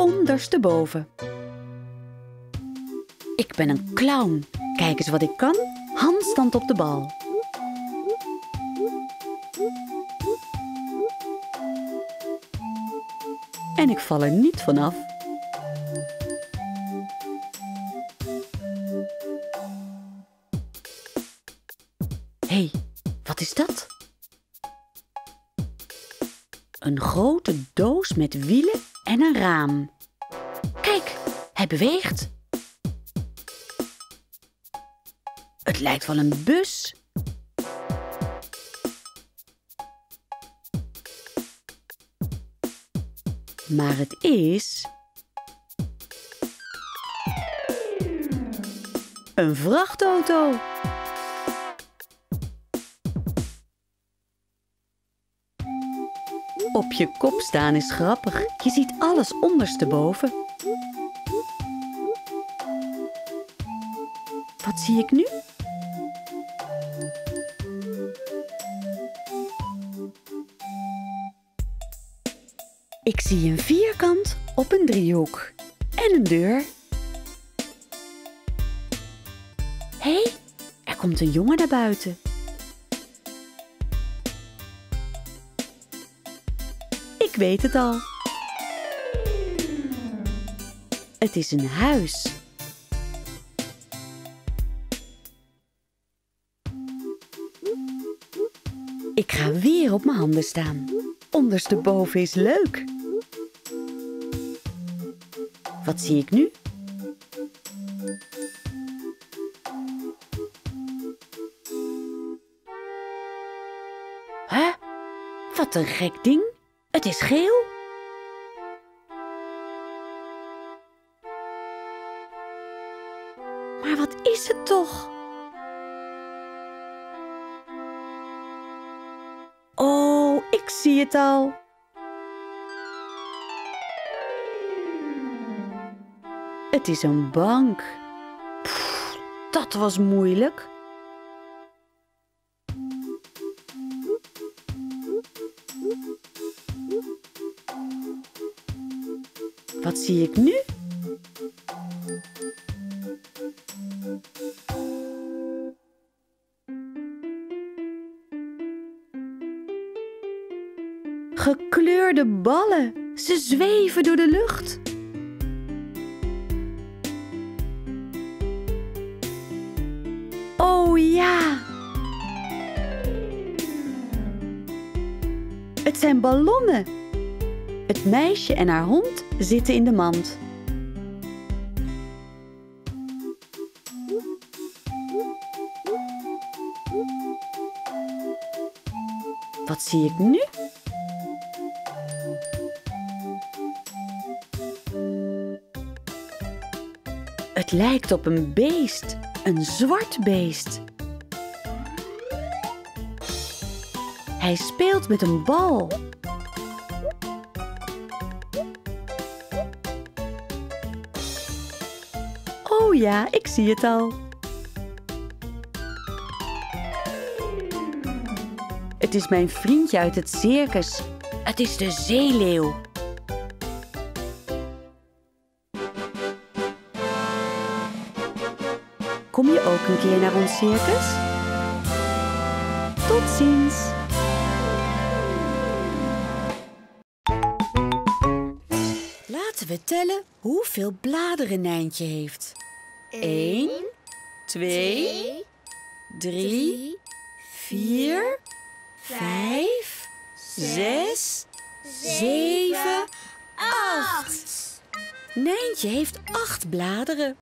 Ondersteboven. Ik ben een clown. Kijk eens wat ik kan. Handstand op de bal. En ik val er niet vanaf. Hé, hey, wat is dat? Een grote doos met wielen en een raam. Kijk, hij beweegt. Het lijkt wel een bus. Maar het is. Een vrachtauto. Op je kop staan is grappig. Je ziet alles ondersteboven. Wat zie ik nu? Ik zie een vierkant op een driehoek en een deur. Hé, hey, er komt een jongen naar buiten. Ik weet het al. Het is een huis. Ik ga weer op mijn handen staan. Ondersteboven is leuk. Wat zie ik nu? Hè? Wat een gek ding. Het is geel. Maar wat is het toch? Ik zie het al. Het is een bank. Dat was moeilijk. Wat zie ik nu? Gekleurde ballen. Ze zweven door de lucht. Oh ja. Het zijn ballonnen. Het meisje en haar hond zitten in de mand. Wat zie ik nu? Het lijkt op een beest, een zwart beest. Hij speelt met een bal. Oh ja, ik zie het al. Het is mijn vriendje uit het circus. Het is de zeeleeuw. Kom je ook een keer naar ons circus? Tot ziens! Laten we tellen hoeveel bladeren Nijntje heeft. 1, 2, 3, 4, 5, 6, 7, 8. Nijntje heeft acht bladeren.